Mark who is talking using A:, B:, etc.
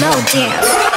A: no dance.